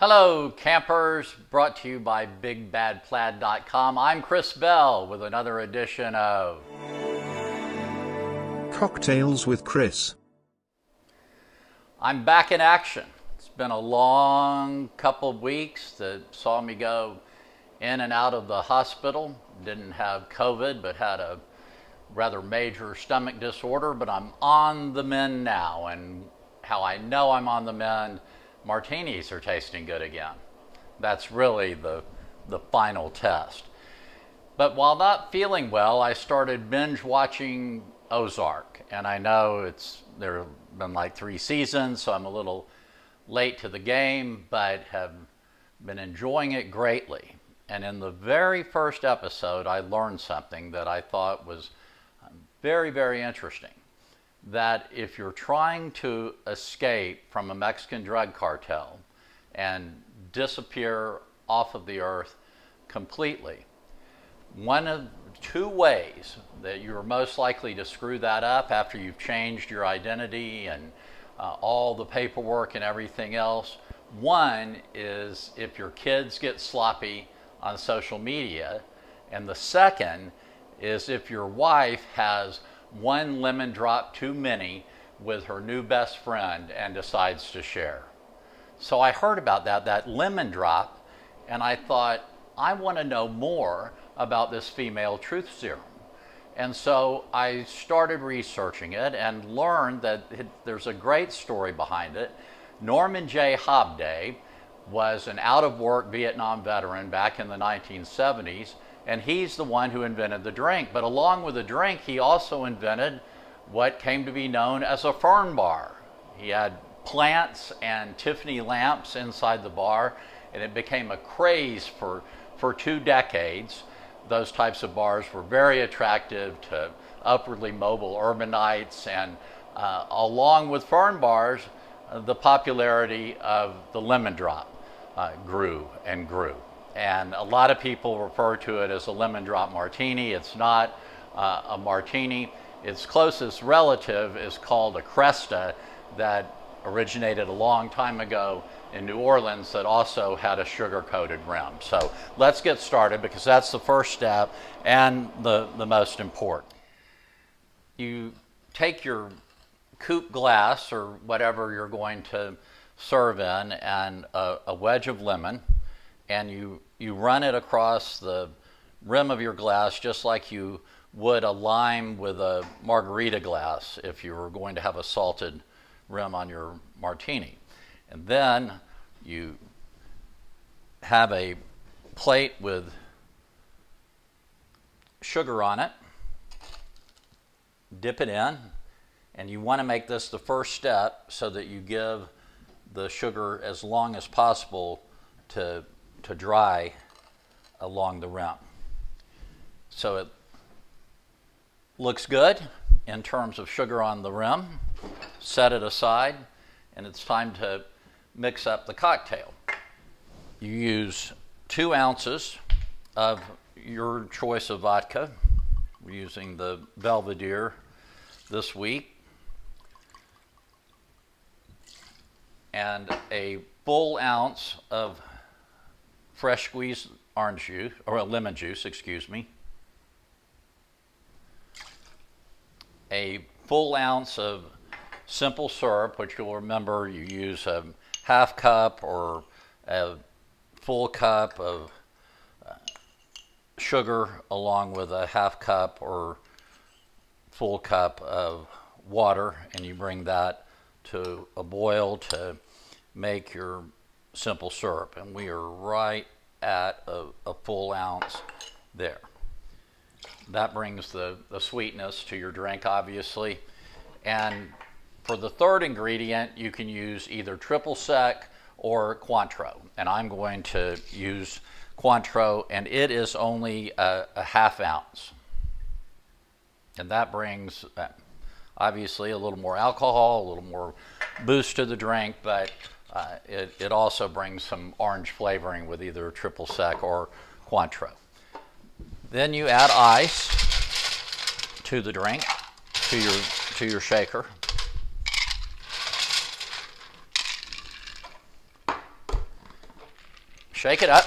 Hello, campers, brought to you by BigBadPlaid.com. I'm Chris Bell with another edition of Cocktails with Chris. I'm back in action. It's been a long couple of weeks that saw me go in and out of the hospital. Didn't have COVID, but had a rather major stomach disorder. But I'm on the mend now, and how I know I'm on the mend martinis are tasting good again. That's really the, the final test. But while not feeling well, I started binge watching Ozark. And I know it's there have been like three seasons, so I'm a little late to the game, but have been enjoying it greatly. And in the very first episode, I learned something that I thought was very, very interesting that if you're trying to escape from a Mexican drug cartel and disappear off of the earth completely, one of two ways that you're most likely to screw that up after you've changed your identity and uh, all the paperwork and everything else. One is if your kids get sloppy on social media, and the second is if your wife has one lemon drop too many with her new best friend and decides to share. So I heard about that, that lemon drop, and I thought, I want to know more about this female truth serum. And so I started researching it and learned that it, there's a great story behind it. Norman J. Hobday was an out of work Vietnam veteran back in the 1970s and he's the one who invented the drink. But along with the drink, he also invented what came to be known as a fern bar. He had plants and Tiffany lamps inside the bar, and it became a craze for, for two decades. Those types of bars were very attractive to upwardly mobile urbanites, and uh, along with fern bars, the popularity of the lemon drop uh, grew and grew and a lot of people refer to it as a lemon drop martini. It's not uh, a martini. Its closest relative is called a Crusta that originated a long time ago in New Orleans that also had a sugar coated rim. So let's get started because that's the first step and the, the most important. You take your coupe glass or whatever you're going to serve in and a, a wedge of lemon and you you run it across the rim of your glass just like you would a lime with a margarita glass if you were going to have a salted rim on your martini. And then you have a plate with sugar on it, dip it in, and you want to make this the first step so that you give the sugar as long as possible to to dry along the rim. So it looks good in terms of sugar on the rim. Set it aside, and it's time to mix up the cocktail. You use two ounces of your choice of vodka. We're using the Belvedere this week. And a full ounce of fresh squeezed orange juice, or a lemon juice, excuse me. A full ounce of simple syrup, which you'll remember you use a half cup or a full cup of uh, sugar along with a half cup or full cup of water and you bring that to a boil to make your simple syrup, and we are right at a, a full ounce there. That brings the, the sweetness to your drink, obviously. And for the third ingredient, you can use either triple sec or Cointreau. And I'm going to use Cointreau, and it is only a, a half ounce. And that brings, uh, obviously, a little more alcohol, a little more boost to the drink, but uh, it, it also brings some orange flavoring with either triple sec or Cointreau. Then you add ice to the drink, to your, to your shaker. Shake it up.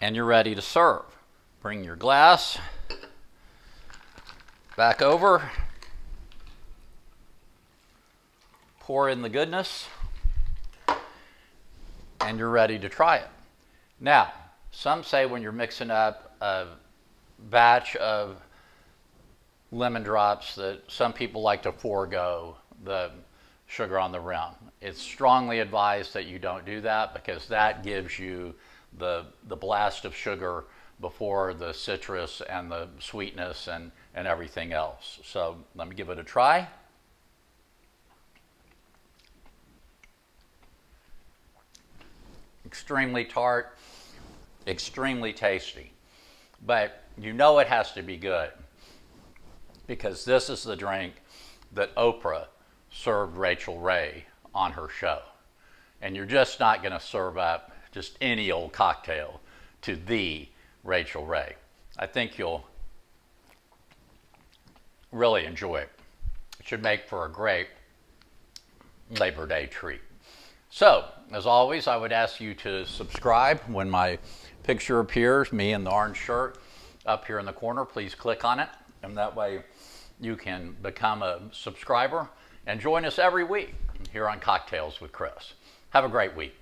And you're ready to serve. Bring your glass back over. Pour in the goodness. And you're ready to try it. Now, some say when you're mixing up a batch of lemon drops that some people like to forego the sugar on the rim. It's strongly advised that you don't do that because that gives you the, the blast of sugar before the citrus and the sweetness and, and everything else. So let me give it a try. Extremely tart, extremely tasty. But you know it has to be good because this is the drink that Oprah served Rachael Ray on her show. And you're just not going to serve up just any old cocktail to the Rachael Ray. I think you'll really enjoy it. It should make for a great Labor Day treat. So, as always, I would ask you to subscribe when my picture appears, me in the orange shirt up here in the corner. Please click on it, and that way you can become a subscriber and join us every week here on Cocktails with Chris. Have a great week.